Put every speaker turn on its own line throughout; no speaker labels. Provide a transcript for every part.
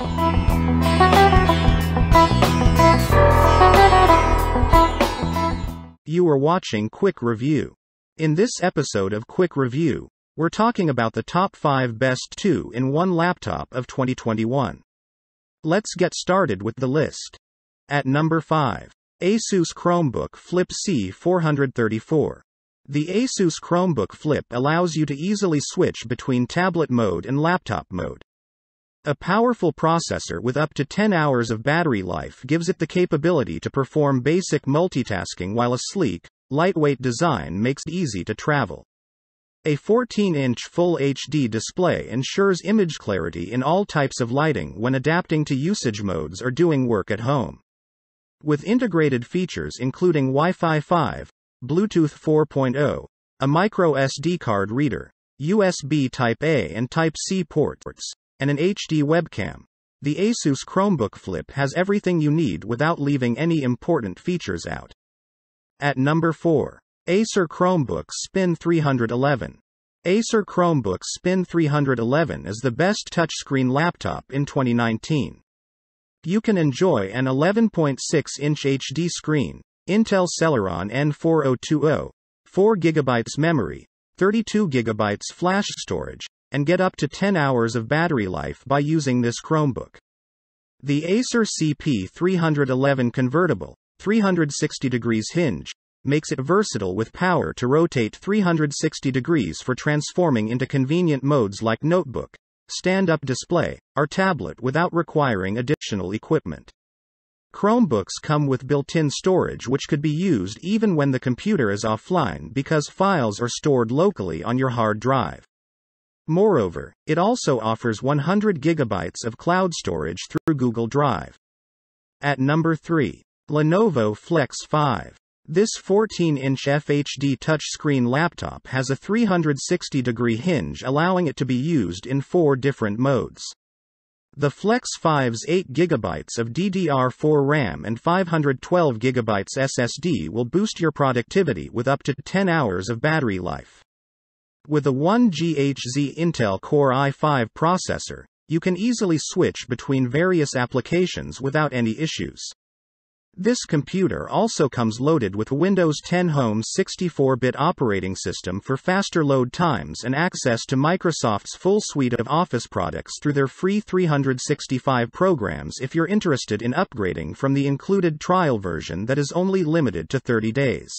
You are watching Quick Review. In this episode of Quick Review, we're talking about the top 5 best 2 in 1 laptop of 2021. Let's get started with the list. At number 5, Asus Chromebook Flip C434. The Asus Chromebook Flip allows you to easily switch between tablet mode and laptop mode. A powerful processor with up to 10 hours of battery life gives it the capability to perform basic multitasking while a sleek, lightweight design makes it easy to travel. A 14 inch Full HD display ensures image clarity in all types of lighting when adapting to usage modes or doing work at home. With integrated features including Wi Fi 5, Bluetooth 4.0, a micro SD card reader, USB Type A and Type C ports, and an HD webcam. The Asus Chromebook Flip has everything you need without leaving any important features out. At number 4. Acer Chromebook Spin 311. Acer Chromebook Spin 311 is the best touchscreen laptop in 2019. You can enjoy an 11.6 inch HD screen, Intel Celeron N4020, 4GB memory, 32GB flash storage, and get up to 10 hours of battery life by using this Chromebook. The Acer CP311 convertible, 360 degrees hinge, makes it versatile with power to rotate 360 degrees for transforming into convenient modes like notebook, stand up display, or tablet without requiring additional equipment. Chromebooks come with built in storage which could be used even when the computer is offline because files are stored locally on your hard drive. Moreover, it also offers 100 gigabytes of cloud storage through Google Drive. At number 3, Lenovo Flex 5. This 14-inch FHD touchscreen laptop has a 360-degree hinge allowing it to be used in four different modes. The Flex 5's 8GB of DDR4 RAM and 512GB SSD will boost your productivity with up to 10 hours of battery life. With a 1 GHz Intel Core i5 processor, you can easily switch between various applications without any issues. This computer also comes loaded with Windows 10 Home 64-bit operating system for faster load times and access to Microsoft's full suite of Office products through their free 365 programs if you're interested in upgrading from the included trial version that is only limited to 30 days.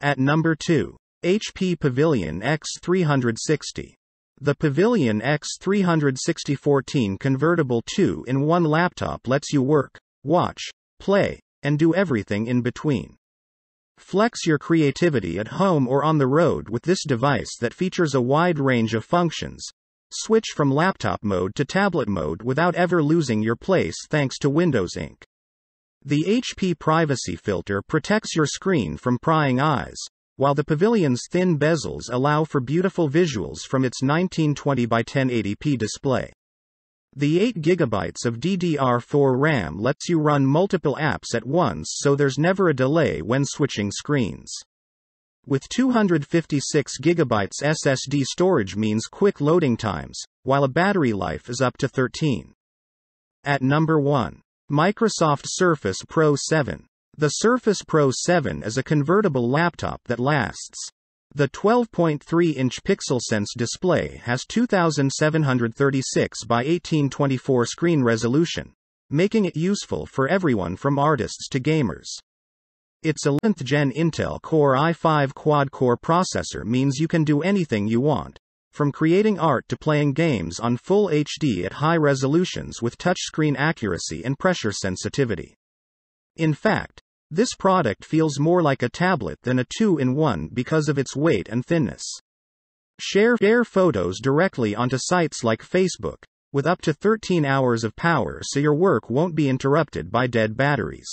At number 2. HP Pavilion X360. The Pavilion X360 14 convertible 2 in 1 laptop lets you work, watch, play, and do everything in between. Flex your creativity at home or on the road with this device that features a wide range of functions. Switch from laptop mode to tablet mode without ever losing your place thanks to Windows Ink. The HP privacy filter protects your screen from prying eyes, while the pavilion's thin bezels allow for beautiful visuals from its 1920 by 1080p display. The 8 GB of DDR4 RAM lets you run multiple apps at once so there's never a delay when switching screens. With 256 GB SSD storage means quick loading times, while a battery life is up to 13. At number 1. Microsoft Surface Pro 7. The Surface Pro 7 is a convertible laptop that lasts. The 12.3-inch PixelSense display has 2736 by 1824 screen resolution, making it useful for everyone from artists to gamers. Its 11th gen Intel Core i5 quad-core processor means you can do anything you want, from creating art to playing games on full HD at high resolutions with touchscreen accuracy and pressure sensitivity. In fact, this product feels more like a tablet than a two-in-one because of its weight and thinness. Share, share photos directly onto sites like Facebook, with up to 13 hours of power so your work won't be interrupted by dead batteries.